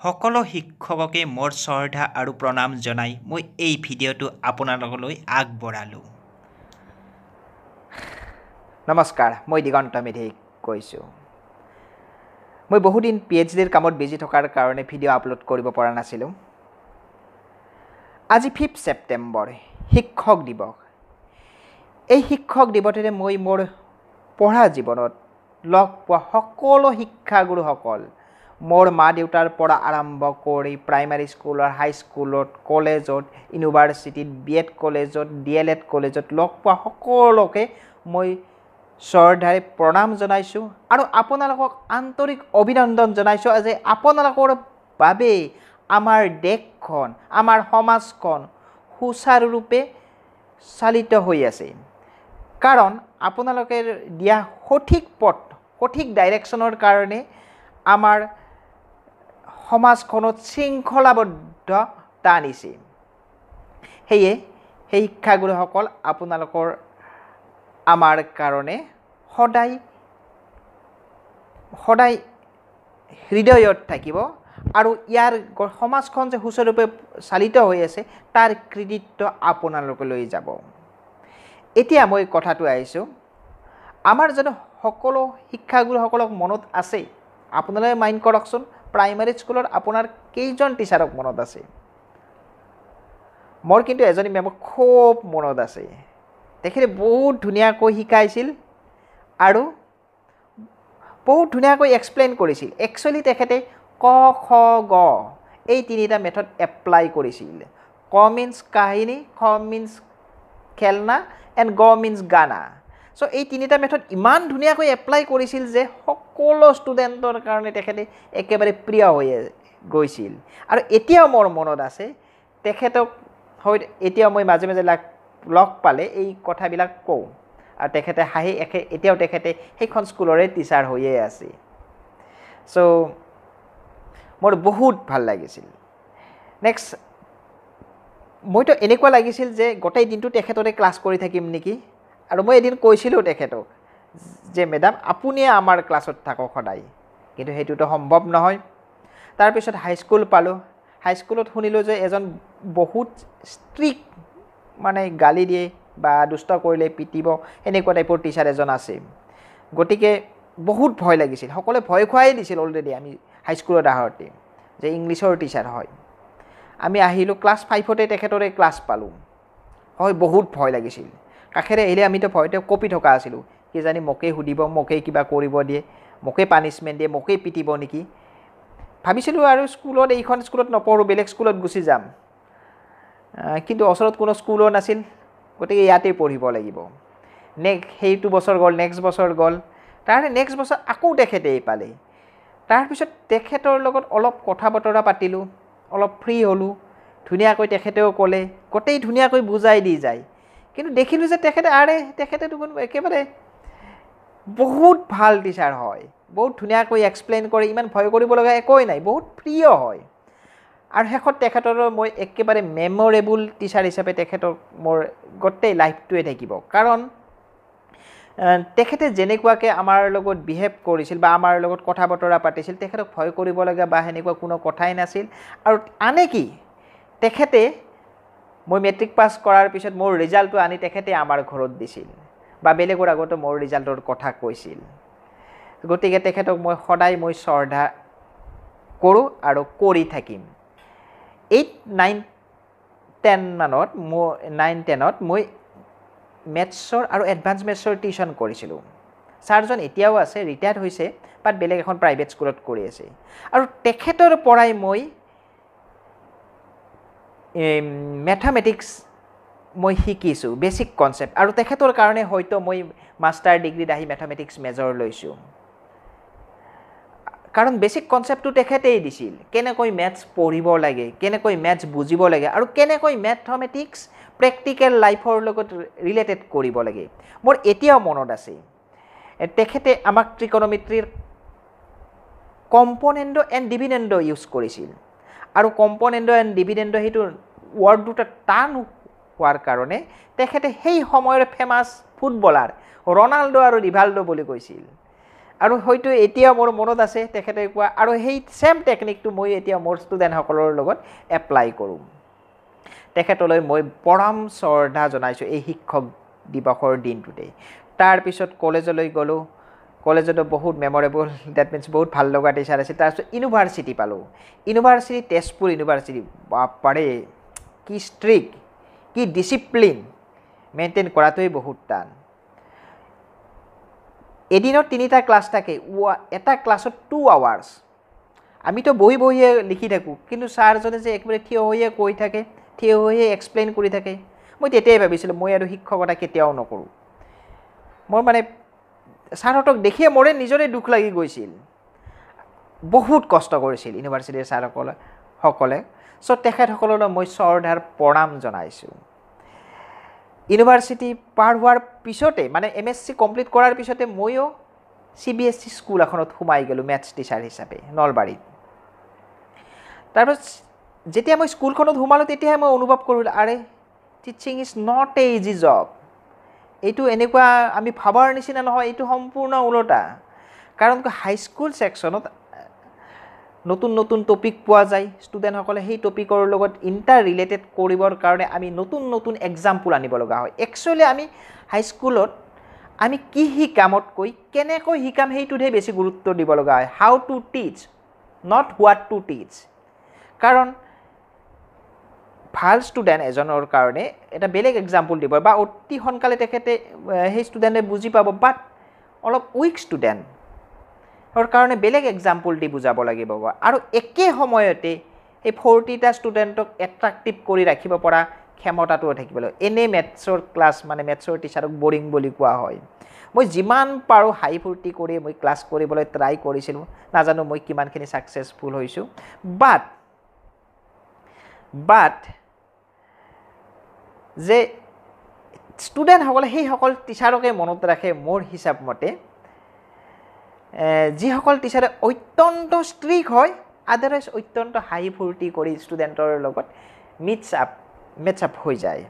সকলো শিক্ষককে মোৰ শ্ৰদ্ধা আৰু প্ৰণাম জনাই মই এই ভিডিঅ'টো আপোনালোকলৈ আগবঢ়ালোঁ। নমস্কাৰ মই দিগন্ত মেধিক কৈছোঁ। মই বহুদিন পি এইচ ডিৰ কামত বিজি থকাৰ কাৰণে ভিডিঅ' আপলোড কৰিব পৰা নাছিলোঁ। আজি ফিফ্থ ছেপ্টেম্বৰ শিক্ষক দিৱস। এই শিক্ষক দিৱসেৰে মই মোৰ পঢ়া জীৱনত লগ পোৱা সকলো শিক্ষাগুৰুসকল মোৰ মা দেউতাৰ পৰা আৰম্ভ কৰি প্ৰাইমাৰী স্কুলৰ হাইস্কুলত কলেজত, ইউনিভাৰ্চিটিত, বি এড কলেজত, ডি এল এড কলেজত লগ পোৱা সকলোকে মই শ্ৰদ্ধাৰে প্ৰণাম জনাইছোঁ আৰু আপোনালোকক আন্তৰিক অভিনন্দন জনাইছোঁ যে আপোনালোকৰ বাবেই আমাৰ দেশখন, আমাৰ সমাজখন সুচাৰুৰূপে চালিত হৈ আছে। কাৰণ আপোনালোকে দিয়া সঠিক পথ, সঠিক ডাইৰেকশ্যনৰ কাৰণে আমাৰ সমাজখনত শৃংখলাবদ্ধতা আনিছে সেয়ে সেই শিক্ষাগুৰুসকল আপোনালোকৰ আমাৰ কাৰণে সদায় সদায় হৃদয়ত থাকিব আৰু ইয়াৰ সমাজখন যে সুচাৰুৰূপে চালিত হৈ আছে তাৰ কৃতিত্ব আপোনালোকে লৈ যাব। এতিয়া মই কথাটো আহিছোঁ। আমাৰ জানো সকলো শিক্ষাগুৰুসকলক মনত আছে আপোনালোকে মাইণ্ড কৰকচোন। প্ৰাইমাৰী স্কুলত আপোনাৰ কেইজন টিচাৰক মনত আছে? মোৰ কিন্তু এজনী মেমক খুব মনত আছে। তেখেতে বহুত ধুনীয়াকৈ শিকাইছিল আৰু বহুত ধুনীয়াকৈ এক্সপ্লেইন কৰিছিল। একচুৱেলি তেখেতে ক খ গ এই তিনিটা মেথড এপ্লাই কৰিছিল। ক মিনছ কাহিনী খ মিনছ খেলনা এণ্ড গ মিনছ গানা। চ' এই তিনিটা মেথড ইমান ধুনীয়াকৈ এপ্লাই কৰিছিল যে সকলো ষ্টুডেণ্টৰ কাৰণে তেখেতে একেবাৰে প্ৰিয় হৈ গৈছিল। আৰু এতিয়াও মোৰ মনত আছে তেখেতক হয় এতিয়াও মই মাজে মাজে লাগ লগ পালে এই কথাবিলাক কওঁ। আৰু তেখেতে হাঁহি একে এতিয়াও তেখেতে সেইখন স্কুলৰে টিচাৰ হৈয়ে আছে। চ' মোৰ বহুত ভাল লাগিছিল। নেক্সট মইতো এনেকুৱা লাগিছিল যে গোটেই দিনটো তেখেতৰে ক্লাছ কৰি থাকিম নেকি? আৰু মই এদিন কৈছিলোঁ তেখেতক যে মেডাম আপুনিয়ে আমাৰ ক্লাছত থাকক সদায়। কিন্তু সেইটোতো সম্ভৱ নহয়। তাৰপিছত হাইস্কুল পালোঁ। হাইস্কুলত শুনিলোঁ যে এজন বহুত ষ্ট্ৰিক্ট মানে গালি দিয়ে বা দুষ্ট কৰিলে পিটিব এনেকুৱা টাইপৰ টিচাৰ এজন আছে। গতিকে বহুত ভয় লাগিছিল। সকলোৱে ভয় খুৱাই দিছিল অলৰেডি আমি হাইস্কুলত আহোঁতে যে ইংলিছৰ টিচাৰ হয়। আমি আহিলোঁ ক্লাছ ফাইভতে তেখেতৰে ক্লাছ পালোঁ। হয় বহুত ভয় লাগিছিল। কাষেৰে আহিলে আমিতো ভয়তে কঁপি থকা আছিলোঁ। কিজানি মোকেই সুধিব মোকেই কিবা কৰিব দিয়ে মোকেই পানিছমেণ্ট দিয়ে মোকেই পিটিব নেকি? ভাবিছিলোঁ আৰু স্কুলত এইখন স্কুলত নপঢ়োঁ বেলেগ স্কুলত গুচি যাম। কিন্তু ওচৰত কোনো স্কুলো নাছিল গতিকে ইয়াতেই পঢ়িব লাগিব। নেক্সট সেইটো বছৰ গ'ল নেক্সট বছৰ গ'ল। তাৰ নেক্সট বছৰ আকৌ তেখেতেই পালে তাৰপিছত তেখেতৰ লগত অলপ কথা বতৰা পাতিলোঁ অলপ ফ্ৰী হ'লোঁ। ধুনীয়াকৈ তেখেতেও ক'লে গোটেই ধুনীয়াকৈ বুজাই দি যায়। কিন্তু দেখিলোঁ যে তেখেতে আৰে তেখেতে দেখোন একেবাৰে বহুত ভাল টিচাৰ হয়। বহুত ধুনীয়াকৈ এক্সপ্লেইন কৰে ইমান ভয় কৰিব লগা একোৱেই নাই বহুত প্ৰিয় হয়। আৰু শেষত তেখেতৰ মই একেবাৰে মেমৰেবল টিচাৰ হিচাপে তেখেতক মোৰ গোটেই লাইফটোৱে থাকিব। কাৰণ তেখেতে যেনেকুৱাকৈ আমাৰ লগত বিহেভ কৰিছিল বা আমাৰ লগত কথা বতৰা পাতিছিল তেখেতক ভয় কৰিবলগীয়া বা সেনেকুৱা কোনো কথাই নাছিল। আৰু আনে কি তেখেতে মই মেট্ৰিক পাছ কৰাৰ পিছত মোৰ ৰিজাল্টটো আনি তেখেতে আমাৰ ঘৰত দিছিল। বা বেলেগৰ আগতো মোৰ ৰিজাল্টৰ কথা কৈছিল। গতিকে তেখেতক মই সদায় মই শ্ৰদ্ধা কৰোঁ আৰু কৰি থাকিম। এইট নাইন টেনমানত মোৰ নাইন টেনত মই মেথছৰ আৰু এডভান্স মেথছৰ টিউশ্যন কৰিছিলোঁ। ছাৰজন এতিয়াও আছে ৰিটায়াৰ্ড হৈছে বাট বেলেগ এখন প্ৰাইভেট স্কুলত কৰি আছে। আৰু তেখেতৰ পৰাই মই মেথামেটিক্স মই শিকিছোঁ বেচিক কনচেপ্ট আৰু তেখেতৰ কাৰণে হয়তো মই মাষ্টাৰ ডিগ্ৰীত আহি মেথামেটিক্স মেজৰ লৈছোঁ। কাৰণ বেচিক কনচেপ্টটো তেখেতেই দিছিল। কেনেকৈ মেথছ পঢ়িব লাগে কেনেকৈ মেথছ বুজিব লাগে আৰু কেনেকৈ মেথমেটিক্স প্ৰেক্টিকেল লাইফৰ লগত ৰিলেটেড কৰিব লাগে। মোৰ এতিয়াও মনত আছে তেখেতে আমাক ত্ৰিকনমিত্ৰীৰ কম্পনেণ্ড এণ্ড ডিভিডেণ্ড ইউজ কৰিছিল। আৰু কম্পনেণ্ড এণ্ড ডিভিডেণ্ড সেইটো ৱৰ্ড দুটা টান হোৱাৰ কাৰণে তেখেতে সেই সময়ৰ ফেমাছ ফুটবলাৰ ৰনাল্ডো আৰু ৰিভাল্ডো বুলি কৈছিল। আৰু হয়তো এতিয়াও মোৰ মনত আছে তেখেতে কোৱা আৰু সেই ছেম টেকনিকটো মই এতিয়া মোৰ ষ্টুডেণ্টসকলৰ লগত এপ্লাই কৰোঁ। তেখেতলৈ মই পৰম শ্ৰদ্ধা জনাইছোঁ এই শিক্ষক দিৱসৰ দিনটোতে। তাৰপিছত কলেজলৈ গ'লোঁ। কলেজতো বহুত মেমৰেবল ডেট মিনছ বহুত ভাল লগা টিচাৰ আছিল। তাৰপিছত ইউনিভাৰ্চিটি পালোঁ। ইউনিভাৰ্চিটি তেজপুৰ ইউনিভাৰ্চিটি বাপাৰে! কি ষ্ট্ৰিক কি ডিচিপ্লিন মেইনটেইন কৰাটোৱেই বহুত টান। এদিনত তিনিটা ক্লাছ থাকে এটা ক্লাছত টু আৱাৰ্ছ আমিতো বহি বহিয়ে লিখি থাকোঁ কিন্তু ছাৰজনে যে একেবাৰে থিয় হৈয়ে কৈ থাকে থিয় হৈয়ে এক্সপ্লেইন কৰি থাকে মই তেতিয়াই ভাবিছিলোঁ মই আৰু শিক্ষকতা কেতিয়াও নকৰোঁ। মোৰ মানে ছাৰহঁতক দেখিয়ে মোৰে নিজৰে দুখ লাগি গৈছিল। বহুত কষ্ট কৰিছিল ইউনিভাৰ্চিটিৰ ছাৰসকলে সকলে। চ' তেখেতসকললৈ মই শ্ৰদ্ধাৰ প্ৰণাম জনাইছোঁ। ইউনিভাৰ্চিটি পাৰ হোৱাৰ পিছতে মানে এম এছ চি কমপ্লিট কৰাৰ পিছতে ময়ো C B S C school এখনত সোমাই গ'লোঁ মেথছ টিচাৰ হিচাপে নলবাৰীত। তাৰপাছত যেতিয়া মই স্কুলখনত সোমালোঁ তেতিয়াহে মই অনুভৱ কৰিলোঁ আৰে teaching is not a easy job এইটো এনেকুৱা আমি ভাবাৰ নিচিনা নহয় এইটো সম্পূৰ্ণ ওলোটা। কাৰণ হাইস্কুল ছেকশ্যনত নতুন নতুন টপিক পোৱা যায়। ষ্টুডেণ্টসকলে সেই টপিকৰ লগত ইণ্টাৰ ৰিলেটেড কৰিবৰ কাৰণে আমি নতুন নতুন এক্সাম্পল আনিব লগা হয়। একচুৱেলি আমি হাইস্কুলত আমি কি শিকামতকৈ কেনেকৈ শিকাম সেইটোতহে বেছি গুৰুত্ব দিব লগা হয়। How to teach not what to teach কাৰণ ভাল ষ্টুডেণ্ট এজনৰ কাৰণে এটা বেলেগ এক্সাম্পল দিব বা অতি সোনকালে তেখেতে সেই ষ্টুডেণ্টে বুজি পাব বাট অলপ উইক ষ্টুডেণ্ট কাৰণে বেলেগ এক্সাম্পল দি বুজাব লাগিব আৰু একে সময়তে এই ফৰ্টিটা ষ্টুডেণ্টক এট্ৰাক্টিভ কৰি ৰাখিব পৰা ক্ষমতাটোও থাকিব লাগিব। এনেই মেথছৰ ক্লাছ মানে মেথছৰ টিচাৰক বৰিং বুলি কোৱা হয়। মই যিমান পাৰোঁ হাই ফূৰ্তি কৰি মই ক্লাছ কৰিবলৈ ট্ৰাই কৰিছিলোঁ। নাজানো মই কিমানখিনি ছাকচেছফুল হৈছোঁ। বাট বাট যে ষ্টুডেণ্টসকলে সেইসকল টিচাৰকে মনত ৰাখে মোৰ হিচাপ মতে যিসকল টিচাৰে অত্যন্ত ষ্ট্ৰিক হয় আদাৰৱাইজ অত্যন্ত হাই ফূৰ্তি কৰি ষ্টুডেণ্টৰ লগত মিটছ আপ মেটছ আপ হৈ যায়।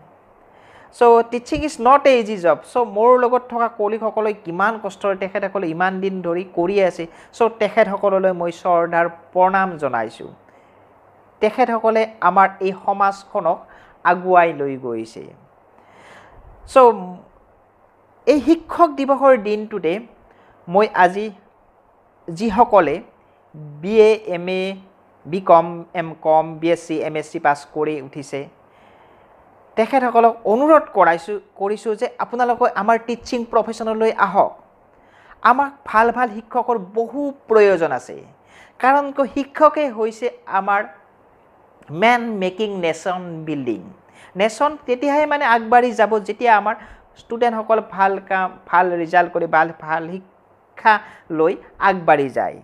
So' teaching is not a easy job so' মোৰ লগত থকা কলিগসকলে কিমান কষ্টৰে তেখেতসকলে ইমান দিন ধৰি কৰি আছে। চ' তেখেতসকললৈ মই শ্ৰদ্ধাৰ প্ৰণাম জনাইছোঁ। তেখেতসকলে আমাৰ এই সমাজখনক আগুৱাই লৈ গৈছে। চ' এই শিক্ষক দিৱসৰ দিনটোতে মই আজি যিসকলে B A M A B Com M Com B Sc M M S C পাছ কৰি উঠিছে তেখেতসকলক অনুৰোধ কৰাইছোঁ কৰিছোঁ যে আপোনালোকে আমাৰ টিচিং প্ৰফেশ্যনলৈ আহক। আমাক ভাল ভাল শিক্ষকৰ বহু প্ৰয়োজন আছে। কাৰণ শিক্ষকেই হৈছে আমাৰ man making nation building nation তেতিয়াহে মানে আগবাঢ়ি যাব যেতিয়া আমাৰ ষ্টুডেণ্টসকল ভাল কাম ভাল ৰিজাল্ট কৰি ভাল ভাল শিক্ষা লৈ আগবাঢ়ি যায়।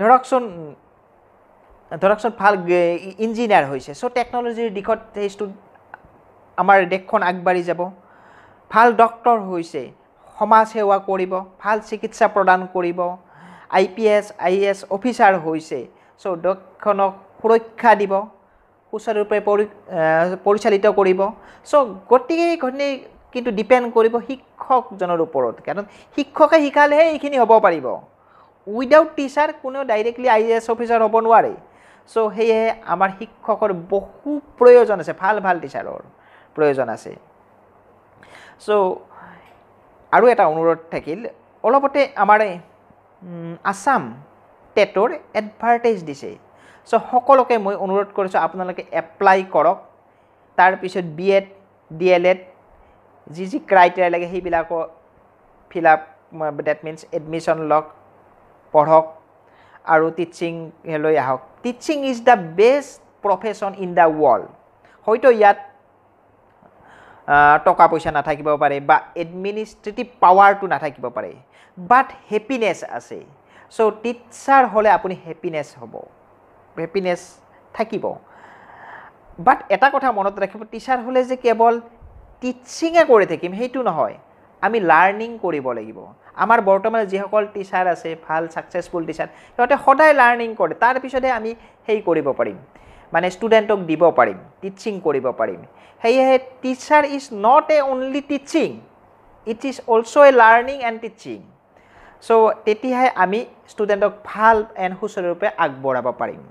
ধৰকচোন ধৰকচোন ভাল ইঞ্জিনিয়াৰ হৈছে চ' টেকন'লজিৰ দিশত সেই আমাৰ দেশখন আগবাঢ়ি যাব। ভাল ডক্তৰ হৈছে সমাজ সেৱা কৰিব ভাল চিকিৎসা প্ৰদান কৰিব I P S I S officer হৈছে চ' দেশখনক সুৰক্ষা দিব সুচাৰুৰূপে পৰি পৰিচালিত কৰিব। চ' গোটেইখিনি কিন্তু ডিপেণ্ড কৰিব শিক্ষকজনৰ ওপৰত। কাৰণ শিক্ষকে শিকালেহে এইখিনি হ'ব পাৰিব। উইদাউট টিচাৰ কোনেও ডাইৰেক্টলি আই এছ অফিচাৰ হ'ব নোৱাৰে। চ' সেয়েহে আমাৰ শিক্ষকৰ বহু প্ৰয়োজন আছে ভাল ভাল টিচাৰৰ প্ৰয়োজন আছে। চ' আৰু এটা অনুৰোধ থাকিল অলপতে আমাৰ আছাম টেটৰ এডভাৰটাইজ দিছে। চ' সকলোকে মই অনুৰোধ কৰিছোঁ আপোনালোকে এপ্লাই কৰক। তাৰপিছত B Ed D El Ed যি যি ক্ৰাইটেৰিয়া লাগে সেইবিলাকো fill up that means admission লওক পঢ়ক আৰু টিচিংলৈ আহক। Teaching is the best profession in the world হয়তো ইয়াত টকা পইচা নাথাকিব পাৰে বা এডমিনিষ্ট্ৰেটিভ পাৱাৰটো নাথাকিব পাৰে বাট হেপিনেছ আছে। চ' টিচাৰ হ'লে আপুনি হেপিনেছ হ'ব। হেপিনেছ থাকিব। বাট এটা কথা মনত ৰাখিব টিচাৰ হ'লে যে কেৱল টিচিঙে কৰি থাকিম সেইটো নহয়। আমি লাৰ্ণিং কৰিব লাগিব। আমাৰ বৰ্তমান যিসকল টিচাৰ আছে ভাল ছাকচেছফুল টিচাৰ সিহঁতে সদায় লাৰ্ণিং কৰে। তাৰপিছতহে আমি সেই কৰিব পাৰিম। মানে ষ্টুডেণ্টক দিব পাৰিম টিচিং কৰিব পাৰিম। সেয়েহে teacher is not a only teaching it is also' a learning and teaching so' তেতিয়াহে আমি ষ্টুডেণ্টক ভাল এণ্ড সুচাৰুৰূপে আগবঢ়াব পাৰিম।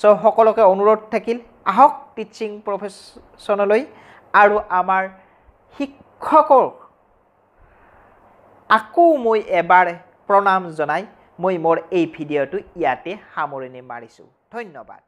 চ' সকলোকে অনুৰোধ থাকিল আহক টিচিং প্ৰফেশ্যনলৈ আৰু আমাৰ শিক্ষকক আকৌ মই এবাৰ প্ৰণাম জনাই মই মোৰ এই ভিডিঅ'টো ইয়াতে সামৰণি মাৰিছোঁ। ধন্যবাদ।